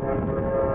Música